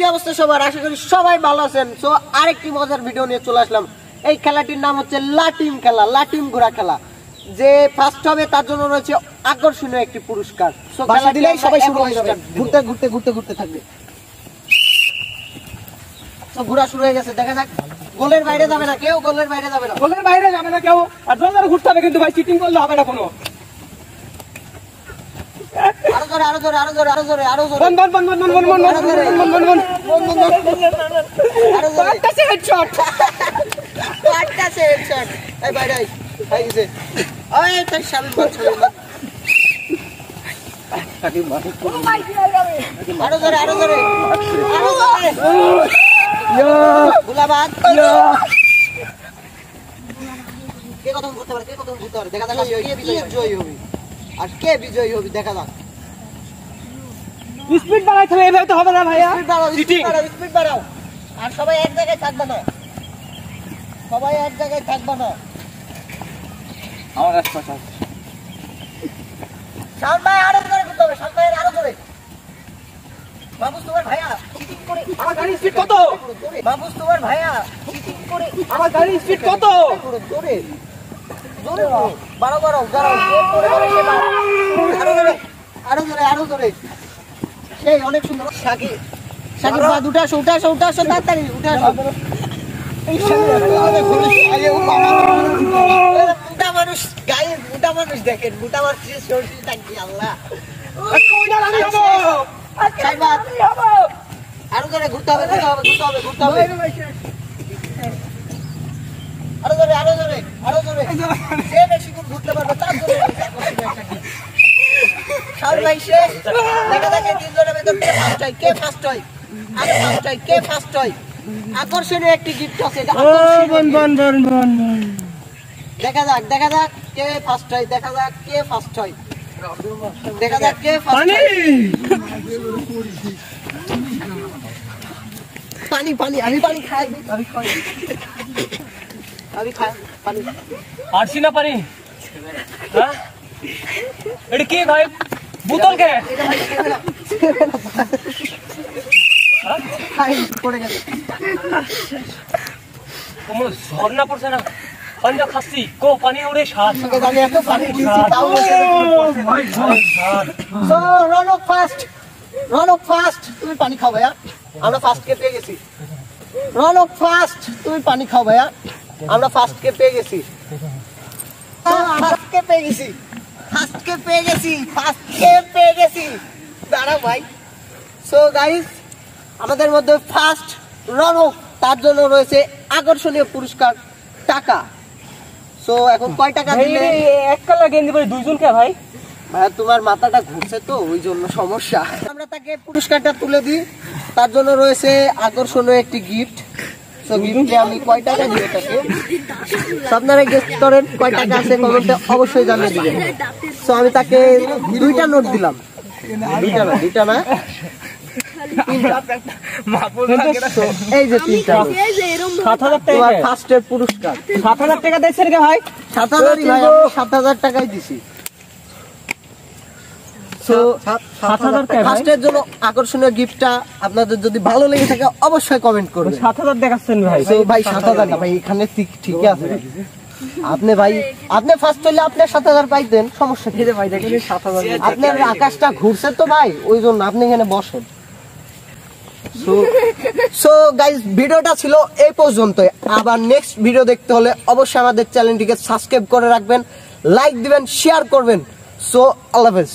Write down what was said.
কি অবস্থা সবার? আশা করি সবাই ভালো আছেন। তো আরেকটি মজার ভিডিও নিয়ে চলে আসলাম। এই খেলাটির নাম হচ্ছে লাটিম খেলা লাটিম ঘোড়া খেলা। যে ফার্স্ট হবে তার জন্য রয়েছে আকর্ষণীয় একটি পুরস্কার। So, বাসা দিলেই সবাই শুরু হয়ে যাবে। ঘুরতে ঘুরতে ঘুরতে ঘুরতে থাকবে। তো ঘোড়া শুরু হয়ে গেছে দেখা যাক। গোলের বাইরে যাবে না কেউ গোলের বাইরে যাবে না। গোলের বাইরে যাবে না কেউ। আর জোরে ঘুরতে হবে কিন্তু ভাই চিটিং করলে হবে না কোনো। জোরে আরও জোরে আরও জোরে আরও জোরে আরও জোরে। বন বন বন বন বন বন বন বন বন বন বন আরও জোরে। পাঁচটা হেডশট পাটকাছে হেডশট এই বাইরে আই আই গেছে ওই তাই শামিল বল আরও জোরে আরও জোরে আরও জোরে। গুলাবাদ। কে কত করতে পারে কে কত করতে পারে? দেখা যাক কে বিজয়ী হবে? আর কে বিজয়ী হবে দেখা যাক। স্পিড বাড়াইতে হবে এভাবে তো হবে না ভাইয়া। স্পিড বাড়াও স্পিড বাড়াও স্পিড বাড়াও। আর সবাই এক জায়গায় থাকবে না। সবাই এক জায়গায় থাকবে না। আমার আশপাশ শাওন ভাই আরও জোরে করতে হবে শাওন ভাই আরও জোরে বাবুস তোমার ভাইয়া চিটিং করে আমার গাড়ির স্পিড কত? বাবুস তোমার ভাইয়া চিটিং করে আমার গাড়ির স্পিড কত? করো, জোরে জোরে করো। বাড়াও বাড়াও করে করে বাড়াও। আরও জোরে আরও জোরে আরও জোরে সেই অনেক সুন্দর। শাকিব শাকিব বা দুটা আসো উঠে আসো উঠে আসো তাড়াতাড়ি উঠে আসো। মানুষ গায়ে মোটা মানুষ দেখেন মোটা মানুষের শরীর থাকি আল্লাহ। কইনার আমি হব। সাইবাদ। আরও জোরে ঘুরতে হবে ঘুরতে হবে ঘুরতে হবে ঘুরতে হবে। আরও জোরে আরও জোরে আরও জোরে যে বেশি গুণ ঘুরতে পারবে তার জন্য ভাই শেষ দেখা দেখে কে ফার্স্ট হয়? কে ফার্স্ট হয়? আগে ফার্স্ট হয়? কে ফার্স্ট হয়? আকর্ষণীয় একটি গিফট আছে। দেখা যাক দেখা যাক কে ফার্স্ট হয় দেখা যাক কে ফার্স্ট হয়। দেখা যাক কে ফার্স্ট পানি! পানি পানি আমি পানি খাই। আমি খাই আমি খাই পানি। আরছি না পানি? হ্যাঁ? এটা কি ভাই? বোতল কে? পানি তুমি পানি খাও ভাইয়া আমরা ফার্স্ট কে পেয়ে গেছি রনক ফার্স্ট তুমি পানি খাও ভাইয়া আমরা ফার্স্ট কে পেয়ে গেছি ফার্স্ট কে পেয়ে গেছি ফার্স্ট কে পেয়ে গেছি ফার্স্ট কে পেয়ে গেছি দাঁড়াও ভাই। সো গাইস আমাদের মধ্যে ফার্স্ট রনক তার জন্য রয়েছে আকর্ষণীয় পুরস্কার টাকা। সো এখন কয় টাকা দিলে? এক কালা গেন্দি পরে দুইজন কে ভাই। ভাইয়া তোমার মাথাটা ঘুরছে তো ওই জন্য সমস্যা। আমরা তাকে পুরস্কারটা তুলে দিই। তার জন্য রয়েছে আকর্ষণীয় একটি গিফট তো গিফটে আমি কয় টাকা তাকে? So, আপনারা গেস করেন কয় টাকা আছে কমেন্টে অবশ্যই জানিয়ে দিবেন। তো আমি তাকে দুইটা নোট দিলাম। আকর্ষণীয় গিফটটা আপনাদের যদি ভালো লেগে থাকে অবশ্যই কমেন্ট করুন সাত হাজার দেখাচ্ছেন ভাই। ভাই সাত হাজার ভাই এখানে ঠিক আছে। আপনি ভাই আপনি ফার্স্ট হলে আপনি সাত হাজার পাইতেন সমস্যা কি? ভাই দেখেন সাত হাজার আপনার আকাশটা ঘুরছে তো ভাই ওই জন্য আপনি এখানে বসেন। সো গাইজ ভিডিওটা ছিল এই পর্যন্তই। আবার নেক্সট ভিডিও দেখতে হলে অবশ্যই আমাদের চ্যানেলটিকে সাবস্ক্রাইব করে রাখবেন লাইক দিবেন শেয়ার করবেন। সো আল্লাহ হাফেজ।